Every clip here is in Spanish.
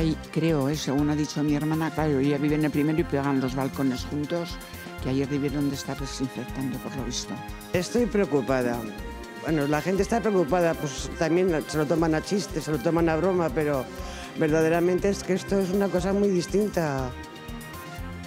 Creo que hay, creo, ¿eh? según ha dicho mi hermana, claro, ella vive en el primero y pegan los balcones juntos, que ayer debieron de estar desinfectando, por lo visto. Estoy preocupada. Bueno, la gente está preocupada, pues también se lo toman a chiste, se lo toman a broma, pero verdaderamente es que esto es una cosa muy distinta.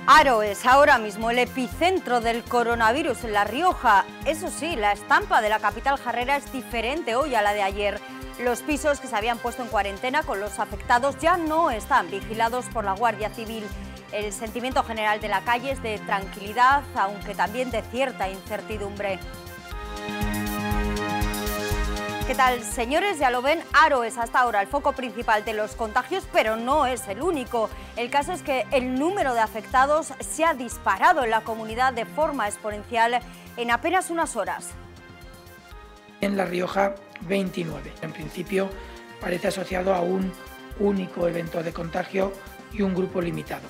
Aro es ahora mismo el epicentro del coronavirus en La Rioja. Eso sí, la estampa de la capital jarrera es diferente hoy a la de ayer. Los pisos que se habían puesto en cuarentena con los afectados ya no están vigilados por la Guardia Civil. El sentimiento general de la calle es de tranquilidad, aunque también de cierta incertidumbre. ¿Qué tal, señores? Ya lo ven, Aro es hasta ahora el foco principal de los contagios, pero no es el único. El caso es que el número de afectados se ha disparado en la comunidad de forma exponencial en apenas unas horas. En La Rioja, 29. En principio, parece asociado a un único evento de contagio y un grupo limitado.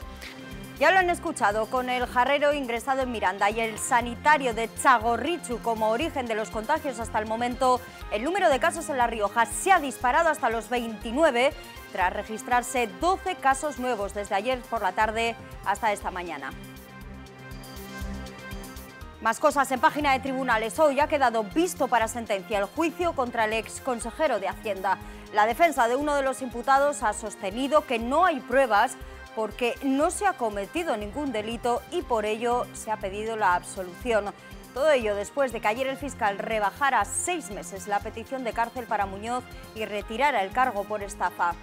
Ya lo han escuchado, con el jarrero ingresado en Miranda y el sanitario de Chagorrichu como origen de los contagios hasta el momento, el número de casos en La Rioja se ha disparado hasta los 29, tras registrarse 12 casos nuevos desde ayer por la tarde hasta esta mañana. Más cosas en página de tribunales. Hoy ha quedado visto para sentencia el juicio contra el ex consejero de Hacienda. La defensa de uno de los imputados ha sostenido que no hay pruebas porque no se ha cometido ningún delito y por ello se ha pedido la absolución. Todo ello después de que ayer el fiscal rebajara seis meses la petición de cárcel para Muñoz y retirara el cargo por estafa.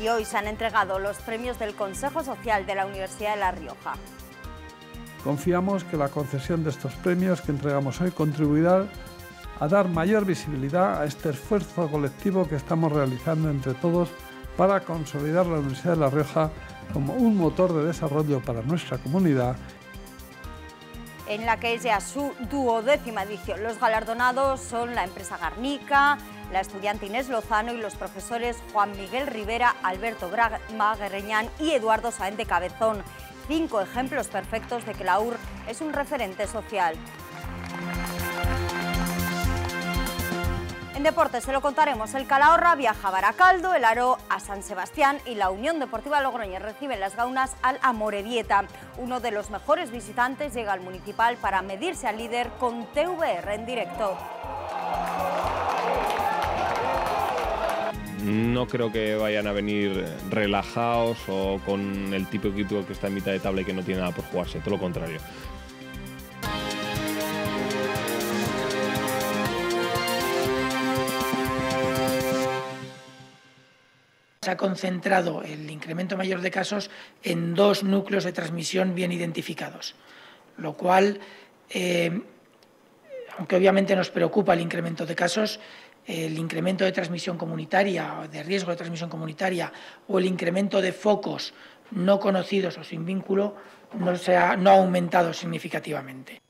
Y hoy se han entregado los premios del Consejo Social de la Universidad de La Rioja. Confiamos que la concesión de estos premios que entregamos hoy contribuirá a dar mayor visibilidad a este esfuerzo colectivo que estamos realizando entre todos para consolidar la Universidad de La Rioja como un motor de desarrollo para nuestra comunidad. En la que es ya su duodécima edición. Los galardonados son la empresa Garnica, la estudiante Inés Lozano y los profesores Juan Miguel Rivera, Alberto Maguerreñán y Eduardo Sáenz de Cabezón. Cinco ejemplos perfectos de que la UR es un referente social. En deportes se lo contaremos. El Calahorra viaja a Baracaldo, el Aro a San Sebastián y la Unión Deportiva Logroñez recibe las gaunas al Amorebieta. Uno de los mejores visitantes llega al municipal para medirse al líder con TVR en directo. No creo que vayan a venir relajados o con el tipo de equipo que está en mitad de tabla y que no tiene nada por jugarse, todo lo contrario. se ha concentrado el incremento mayor de casos en dos núcleos de transmisión bien identificados, lo cual, eh, aunque obviamente nos preocupa el incremento de casos, el incremento de transmisión comunitaria, de riesgo de transmisión comunitaria o el incremento de focos no conocidos o sin vínculo no, no ha aumentado significativamente.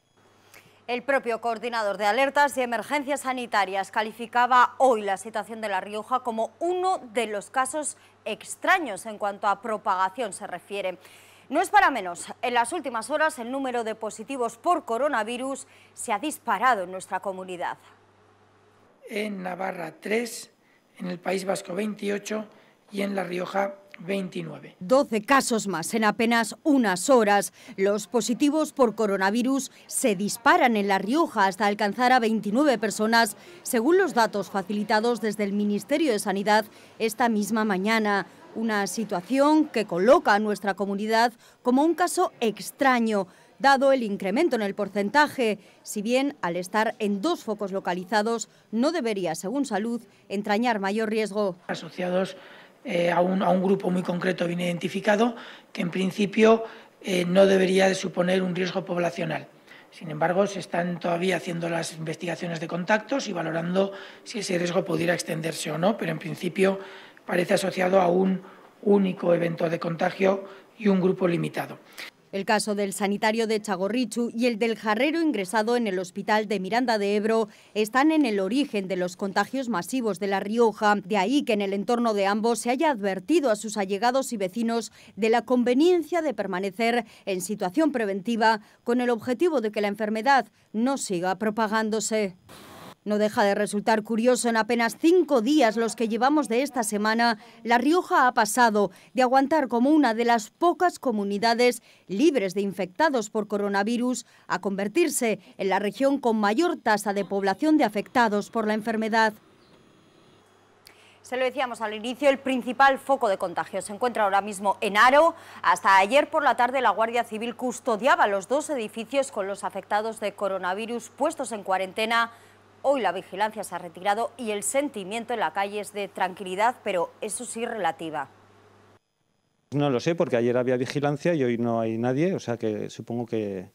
El propio coordinador de alertas y emergencias sanitarias calificaba hoy la situación de La Rioja como uno de los casos extraños en cuanto a propagación se refiere. No es para menos, en las últimas horas el número de positivos por coronavirus se ha disparado en nuestra comunidad. En Navarra 3, en el País Vasco 28 y en La Rioja 29. 12 casos más en apenas unas horas. Los positivos por coronavirus se disparan en La Rioja hasta alcanzar a 29 personas, según los datos facilitados desde el Ministerio de Sanidad esta misma mañana. Una situación que coloca a nuestra comunidad como un caso extraño dado el incremento en el porcentaje, si bien al estar en dos focos localizados no debería, según salud, entrañar mayor riesgo. Asociados eh, a, un, grupo muy concreto bien identificado, que en principio eh, no debería de suponer un riesgo poblacional. Sin embargo, se están todavía haciendo las investigaciones de contactos y valorando si ese riesgo pudiera extenderse o no, pero en principio parece asociado a un único evento de contagio y un grupo limitado. El caso del sanitario de Chagorrichu y el del jarrero ingresado en el hospital de Miranda de Ebro están en el origen de los contagios masivos de La Rioja. De ahí que en el entorno de ambos se haya advertido a sus allegados y vecinos de la conveniencia de permanecer en situación preventiva con el objetivo de que la enfermedad no siga propagándose. No deja de resultar curioso en apenas cinco días los que llevamos de esta semana, La Rioja ha pasado de aguantar como una de las pocas comunidades libres de infectados por coronavirus a convertirse en la región con mayor tasa de población de afectados por la enfermedad. Se lo decíamos al inicio, el principal foco de contagio se encuentra ahora mismo en Aro. Hasta ayer por la tarde la Guardia Civil custodiaba los dos edificios con los afectados de coronavirus puestos en cuarentena. Hoy la vigilancia se ha retirado y el sentimiento en la calle es de tranquilidad, pero eso sí relativa. No lo sé, porque ayer había vigilancia y hoy no hay nadie, o sea que supongo que,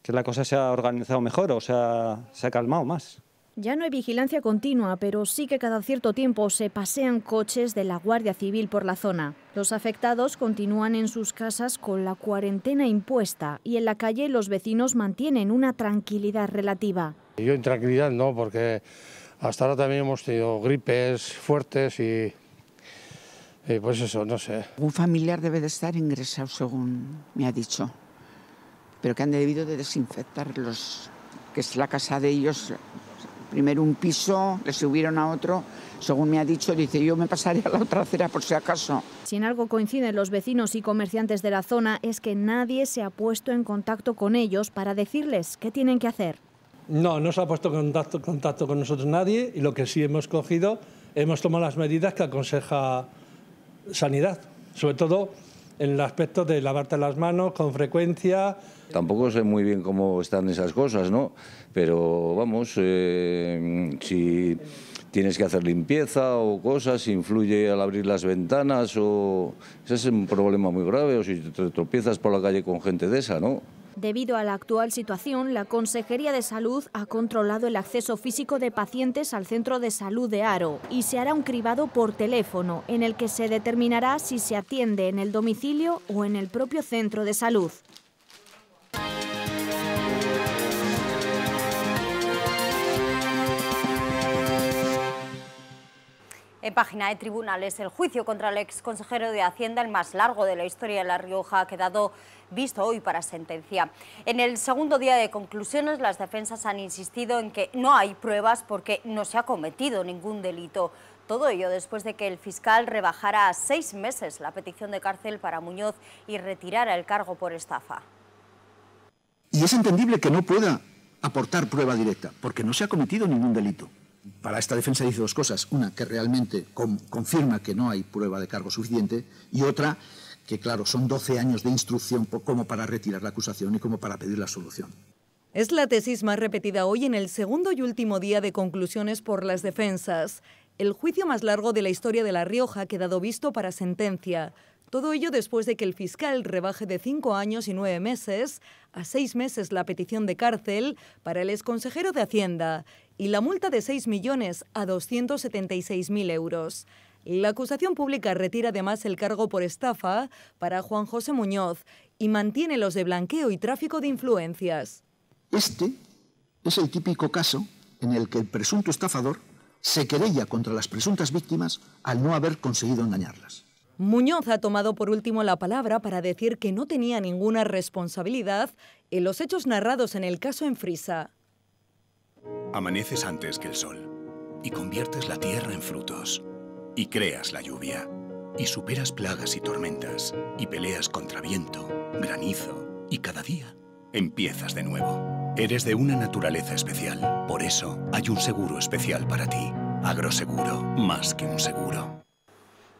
que la cosa se ha organizado mejor o sea, se ha calmado más. Ya no hay vigilancia continua, pero sí que cada cierto tiempo se pasean coches de la Guardia Civil por la zona. Los afectados continúan en sus casas con la cuarentena impuesta y en la calle los vecinos mantienen una tranquilidad relativa. Yo en tranquilidad no, porque hasta ahora también hemos tenido gripes fuertes y, pues eso, no sé. Un familiar debe de estar ingresado, según me ha dicho, pero que han debido de desinfectar los, que es la casa de ellos primero un piso, le subieron a otro, según me ha dicho, dice yo me pasaré a la otra acera por si acaso. Si en algo coinciden los vecinos y comerciantes de la zona es que nadie se ha puesto en contacto con ellos para decirles qué tienen que hacer. No, no se ha puesto contacto, contacto con nosotros nadie y lo que sí hemos cogido, hemos tomado las medidas que aconseja Sanidad, sobre todo en el aspecto de lavarte las manos con frecuencia. Tampoco sé muy bien cómo están esas cosas, ¿no? Pero vamos, eh, si tienes que hacer limpieza o cosas, si influye al abrir las ventanas o... Ese es un problema muy grave, o si te tropiezas por la calle con gente de esa, ¿no? Debido a la actual situación, la Consejería de Salud ha controlado el acceso físico de pacientes al centro de salud de Aro y se hará un cribado por teléfono en el que se determinará si se atiende en el domicilio o en el propio centro de salud. En página de tribunales, el juicio contra el ex consejero de Hacienda, el más largo de la historia de La Rioja, ha quedado visto hoy para sentencia. En el segundo día de conclusiones, las defensas han insistido en que no hay pruebas porque no se ha cometido ningún delito. Todo ello después de que el fiscal rebajara a seis meses la petición de cárcel para Muñoz y retirara el cargo por estafa. Y es entendible que no pueda aportar prueba directa, porque no se ha cometido ningún delito para esta defensa dice dos cosas. Una, que realmente confirma que no hay prueba de cargo suficiente y otra, que claro, son 12 años de instrucción como para retirar la acusación y como para pedir la solución. Es la tesis más repetida hoy en el segundo y último día de conclusiones por las defensas. El juicio más largo de la historia de La Rioja ha quedado visto para sentencia. Todo ello después de que el fiscal rebaje de cinco años y nueve meses a seis meses la petición de cárcel para el exconsejero de Hacienda y la multa de 6 millones a 276.000 euros. La acusación pública retira además el cargo por estafa para Juan José Muñoz y mantiene los de blanqueo y tráfico de influencias. Este es el típico caso en el que el presunto estafador se querella contra las presuntas víctimas al no haber conseguido engañarlas. Muñoz ha tomado por último la palabra para decir que no tenía ninguna responsabilidad en los hechos narrados en el caso en Frisa. Amaneces antes que el sol y conviertes la tierra en frutos y creas la lluvia y superas plagas y tormentas y peleas contra viento, granizo y cada día empiezas de nuevo. Eres de una naturaleza especial, por eso hay un seguro especial para ti. Agroseguro, más que un seguro.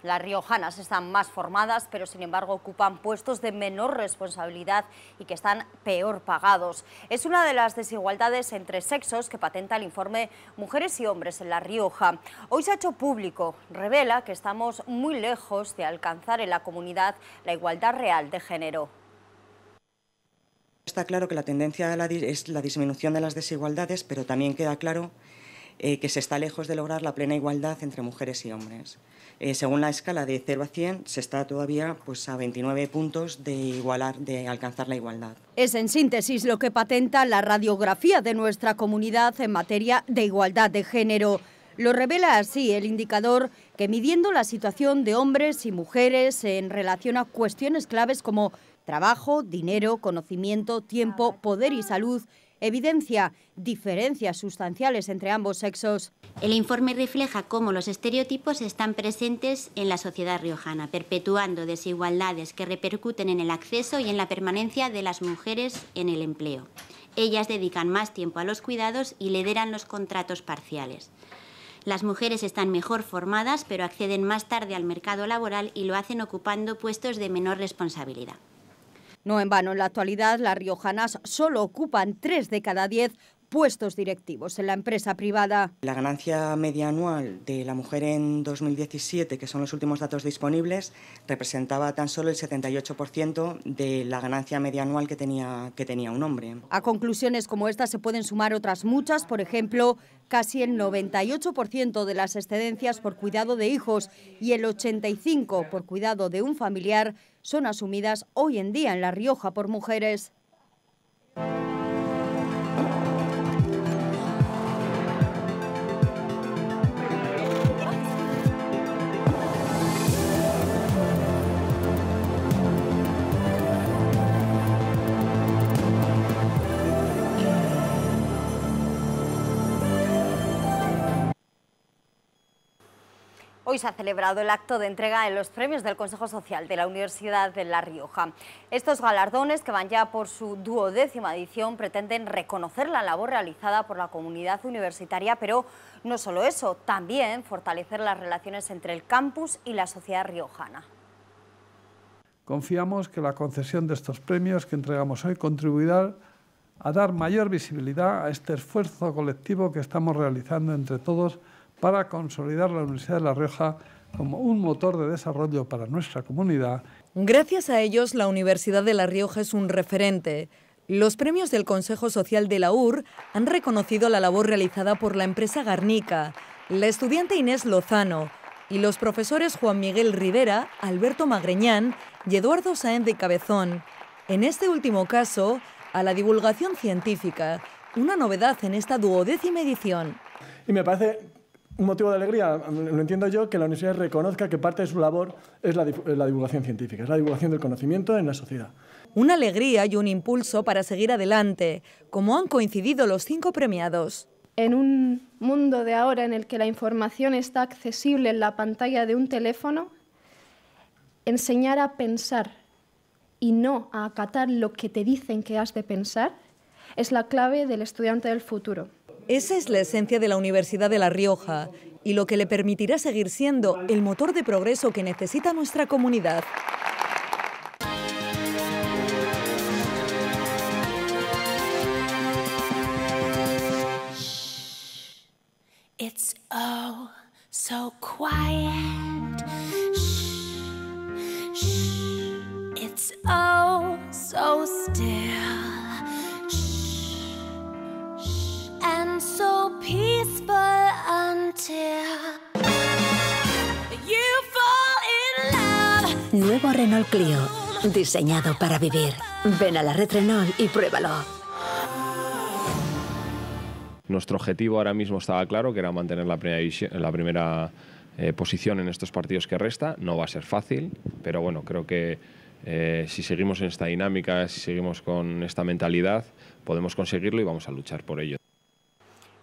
Las riojanas están más formadas, pero sin embargo ocupan puestos de menor responsabilidad y que están peor pagados. Es una de las desigualdades entre sexos que patenta el informe Mujeres y Hombres en La Rioja. Hoy se ha hecho público, revela que estamos muy lejos de alcanzar en la comunidad la igualdad real de género. Está claro que la tendencia es la disminución de las desigualdades, pero también queda claro eh, que se está lejos de lograr la plena igualdad entre mujeres y hombres. Eh, según la escala de 0 a 100, se está todavía pues, a 29 puntos de, igualar, de alcanzar la igualdad. Es en síntesis lo que patenta la radiografía de nuestra comunidad en materia de igualdad de género. Lo revela así el indicador que midiendo la situación de hombres y mujeres en relación a cuestiones claves como trabajo, dinero, conocimiento, tiempo, poder y salud, evidencia diferencias sustanciales entre ambos sexos. El informe refleja cómo los estereotipos están presentes en la sociedad riojana, perpetuando desigualdades que repercuten en el acceso y en la permanencia de las mujeres en el empleo. Ellas dedican más tiempo a los cuidados y lideran los contratos parciales. Las mujeres están mejor formadas, pero acceden más tarde al mercado laboral y lo hacen ocupando puestos de menor responsabilidad. No en vano, en la actualidad las riojanas solo ocupan 3 de cada 10 puestos directivos en la empresa privada. La ganancia media anual de la mujer en 2017, que son los últimos datos disponibles, representaba tan solo el 78% de la ganancia media anual que tenía, que tenía un hombre. A conclusiones como esta se pueden sumar otras muchas, por ejemplo, casi el 98% de las excedencias por cuidado de hijos y el 85% por cuidado de un familiar son asumidas hoy en día en La Rioja por mujeres. Hoy se ha celebrado el acto de entrega de los premios del Consejo Social de la Universidad de La Rioja. Estos galardones, que van ya por su duodécima edición, pretenden reconocer la labor realizada por la comunidad universitaria, pero no solo eso, también fortalecer las relaciones entre el campus y la sociedad riojana. Confiamos que la concesión de estos premios que entregamos hoy contribuirá a dar mayor visibilidad a este esfuerzo colectivo que estamos realizando entre todos para consolidar la Universidad de La Rioja como un motor de desarrollo para nuestra comunidad. Gracias a ellos, la Universidad de La Rioja es un referente. Los premios del Consejo Social de la UR han reconocido la labor realizada por la empresa Garnica, la estudiante Inés Lozano y los profesores Juan Miguel Rivera, Alberto Magreñán y Eduardo Sáenz de Cabezón. En este último caso, a la divulgación científica, una novedad en esta duodécima edición. Y me parece un motivo de alegría, lo entiendo yo, que la universidad reconozca que parte de su labor es la, divulgación científica, es la divulgación del conocimiento en la sociedad. Una alegría y un impulso para seguir adelante, como han coincidido los cinco premiados. En un mundo de ahora en el que la información está accesible en la pantalla de un teléfono, enseñar a pensar y no a acatar lo que te dicen que has de pensar es la clave del estudiante del futuro. Esa es la esencia de la Universidad de La Rioja y lo que le permitirá seguir siendo el motor de progreso que necesita nuestra comunidad. Renault Clio, diseñado para vivir. Ven a la red y pruébalo. Nuestro objetivo ahora mismo estaba claro, que era mantener la primera, la primera eh, posición en estos partidos que resta. No va a ser fácil, pero bueno, creo que eh, si seguimos en esta dinámica, si seguimos con esta mentalidad, podemos conseguirlo y vamos a luchar por ello.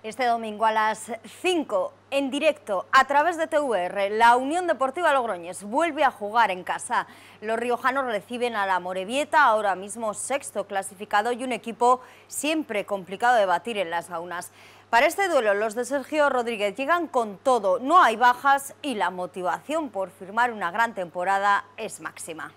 Este domingo a las 5, en directo, a través de TVR, la Unión Deportiva Logroñés vuelve a jugar en casa. Los riojanos reciben a la Morevieta, ahora mismo sexto clasificado y un equipo siempre complicado de batir en las gaunas. Para este duelo, los de Sergio Rodríguez llegan con todo, no hay bajas y la motivación por firmar una gran temporada es máxima.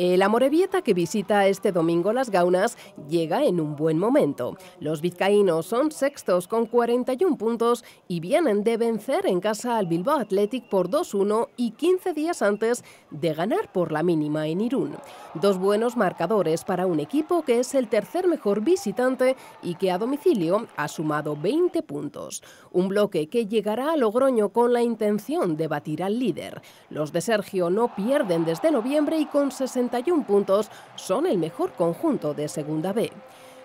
El Amorebieta que visita este domingo las Gaunas llega en un buen momento. Los vizcaínos son sextos con 41 puntos y vienen de vencer en casa al Bilbao Athletic por 2-1 y 15 días antes de ganar por la mínima en Irún. Dos buenos marcadores para un equipo que es el tercer mejor visitante y que a domicilio ha sumado 20 puntos. Un bloque que llegará a Logroño con la intención de batir al líder. Los de Sergio no pierden desde noviembre y con 60 puntos son el mejor conjunto de Segunda B.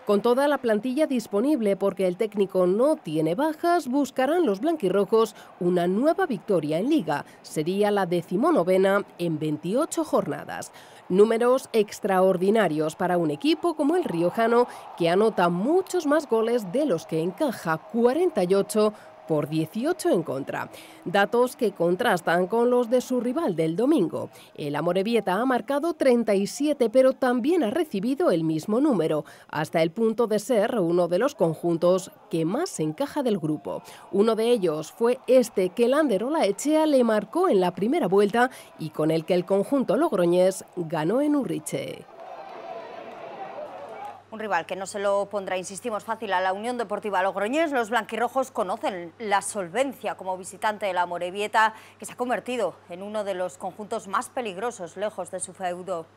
Con toda la plantilla disponible porque el técnico no tiene bajas, buscarán los blanquirrojos una nueva victoria en liga. Sería la decimonovena en 28 jornadas. Números extraordinarios para un equipo como el Riojano, que anota muchos más goles de los que encaja 48 por 18 en contra. Datos que contrastan con los de su rival del domingo. El Amorebieta ha marcado 37, pero también ha recibido el mismo número, hasta el punto de ser uno de los conjuntos que más encaja del grupo. Uno de ellos fue este que Landerola Echea le marcó en la primera vuelta y con el que el conjunto logroñés ganó en Urriche. Un rival que no se lo pondrá, insistimos, fácil a la Unión Deportiva Logroñés. Los blanquirrojos conocen la solvencia como visitante de la Morevieta, que se ha convertido en uno de los conjuntos más peligrosos lejos de su feudo.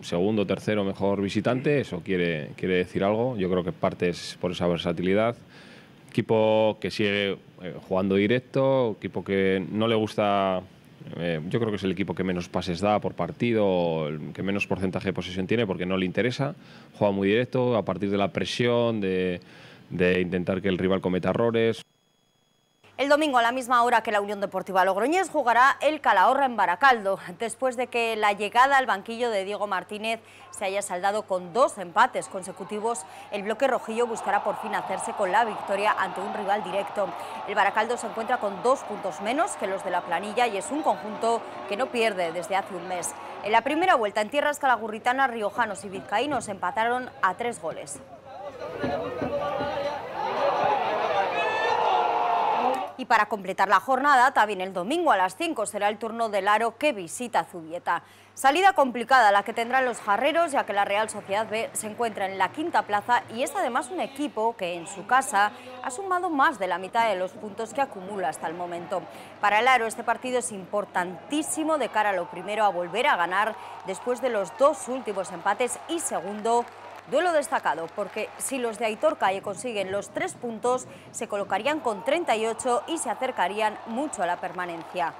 Segundo, tercero, mejor visitante, eso quiere, quiere decir algo. Yo creo que parte es por esa versatilidad. Equipo que sigue eh, jugando directo, equipo que no le gusta eh, yo creo que es el equipo que menos pases da por partido, que menos porcentaje de posesión tiene porque no le interesa. Juega muy directo a partir de la presión, de intentar que el rival cometa errores. El domingo a la misma hora que la Unión Deportiva Logroñés jugará el Calahorra en Baracaldo, después de que la llegada al banquillo de Diego Martínez se haya saldado con dos empates consecutivos, el bloque rojillo buscará por fin hacerse con la victoria ante un rival directo. El Baracaldo se encuentra con dos puntos menos que los de la planilla y es un conjunto que no pierde desde hace un mes. En la primera vuelta en tierras calagurritanas, riojanos y vizcaínos empataron a tres goles. Y para completar la jornada, también el domingo a las 5 será el turno del Aro que visita Zubieta. Salida complicada la que tendrán los jarreros, ya que la Real Sociedad B se encuentra en la quinta plaza y es además un equipo que en su casa ha sumado más de la mitad de los puntos que acumula hasta el momento. Para el Aro este partido es importantísimo de cara a lo primero a volver a ganar después de los dos últimos empates y segundo Duelo destacado porque si los de Aitor Calle consiguen los tres puntos, se colocarían con 38 y se acercarían mucho a la permanencia.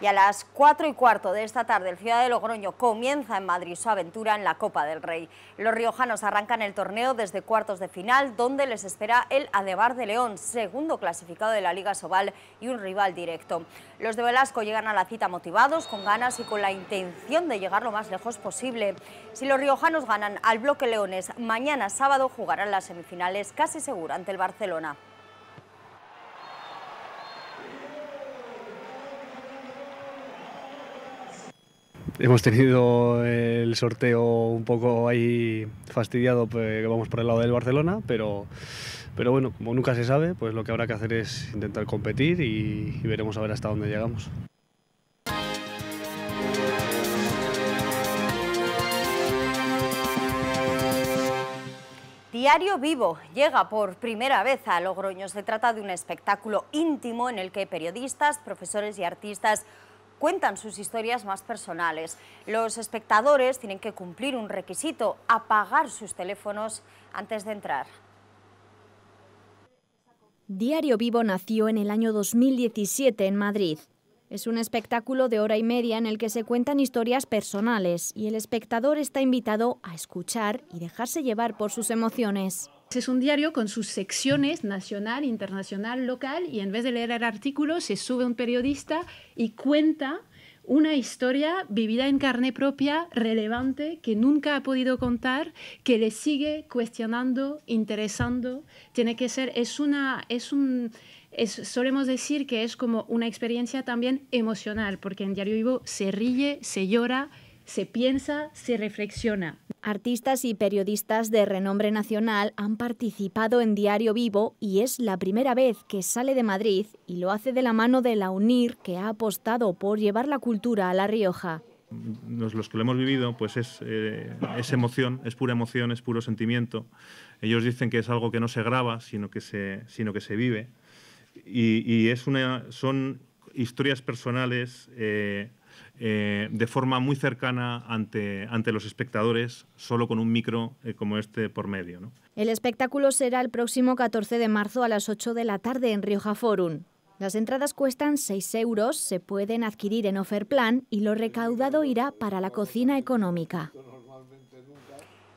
Y a las 4 y cuarto de esta tarde, el Ciudad de Logroño comienza en Madrid su aventura en la Copa del Rey. Los riojanos arrancan el torneo desde cuartos de final, donde les espera el Adebar de León, segundo clasificado de la Liga Sobal y un rival directo. Los de Velasco llegan a la cita motivados, con ganas y con la intención de llegar lo más lejos posible. Si los riojanos ganan al bloque Leones, mañana sábado jugarán las semifinales casi segura ante el Barcelona. Hemos tenido el sorteo un poco ahí fastidiado, pues, vamos por el lado del Barcelona, pero, pero bueno, como nunca se sabe, pues lo que habrá que hacer es intentar competir y, y veremos a ver hasta dónde llegamos. Diario Vivo llega por primera vez a Logroño. Se trata de un espectáculo íntimo en el que periodistas, profesores y artistas cuentan sus historias más personales. Los espectadores tienen que cumplir un requisito, apagar sus teléfonos antes de entrar. Diario Vivo nació en el año 2017 en Madrid. Es un espectáculo de hora y media en el que se cuentan historias personales y el espectador está invitado a escuchar y dejarse llevar por sus emociones. Es un diario con sus secciones nacional, internacional, local y en vez de leer el artículo se sube un periodista y cuenta una historia vivida en carne propia, relevante, que nunca ha podido contar, que le sigue cuestionando, interesando. Tiene que ser, es una, es un, es, solemos decir que es como una experiencia también emocional, porque en Diario Vivo se ríe, se llora, se piensa, se reflexiona. Artistas y periodistas de renombre nacional han participado en Diario Vivo y es la primera vez que sale de Madrid y lo hace de la mano de la UNIR que ha apostado por llevar la cultura a La Rioja. Nos, los que lo hemos vivido, pues es, eh, es emoción, es pura emoción, es puro sentimiento. Ellos dicen que es algo que no se graba, sino que se, sino que se vive. Y, y es una, son historias personales eh, eh, de forma muy cercana ante, ante los espectadores, solo con un micro eh, como este por medio. El espectáculo será el próximo 14 de marzo a las 8 de la tarde en Rioja Forum. Las entradas cuestan 6 euros, se pueden adquirir en Offerplan y lo recaudado irá para la cocina económica.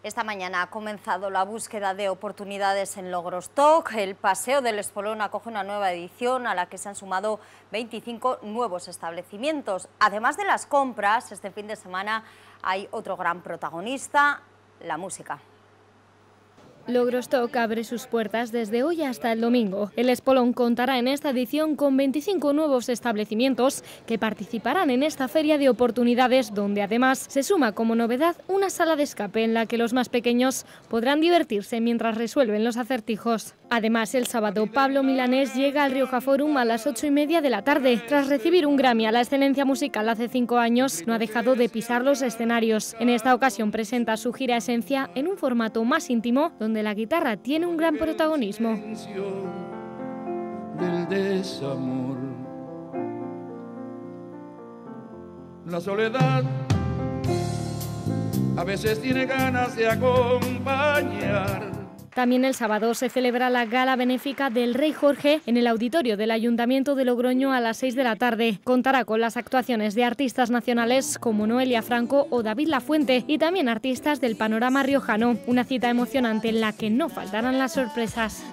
Esta mañana ha comenzado la búsqueda de oportunidades en Logrostock. El Paseo del Espolón acoge una nueva edición a la que se han sumado 25 nuevos establecimientos. Además de las compras, este fin de semana hay otro gran protagonista, la música. Logrostock abre sus puertas desde hoy hasta el domingo. El Espolón contará en esta edición con 25 nuevos establecimientos que participarán en esta feria de oportunidades donde además se suma como novedad una sala de escape en la que los más pequeños podrán divertirse mientras resuelven los acertijos. Además, el sábado Pablo Milanés llega al Rioja Forum a las 8 y media de la tarde. Tras recibir un Grammy a la excelencia musical hace cinco años, no ha dejado de pisar los escenarios. En esta ocasión presenta su gira Esencia en un formato más íntimo donde la guitarra tiene un gran protagonismo. del desamor. La soledad a veces tiene ganas de acompañar. También el sábado se celebra la gala benéfica del Rey Jorge en el auditorio del Ayuntamiento de Logroño a las 6 de la tarde. Contará con las actuaciones de artistas nacionales como Noelia Franco o David Lafuente y también artistas del panorama riojano. Una cita emocionante en la que no faltarán las sorpresas.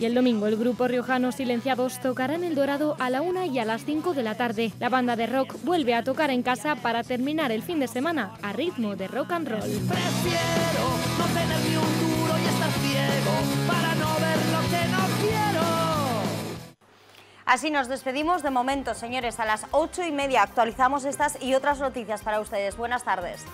Y el domingo el grupo riojano Silenciados tocará en El Dorado a la 1 y a las 5 de la tarde. La banda de rock vuelve a tocar en casa para terminar el fin de semana a ritmo de rock and roll. Prefiero no tener ni un duro y estar ciego para no ver lo que no quiero. Así nos despedimos de momento, señores. A las ocho y media actualizamos estas y otras noticias para ustedes. Buenas tardes.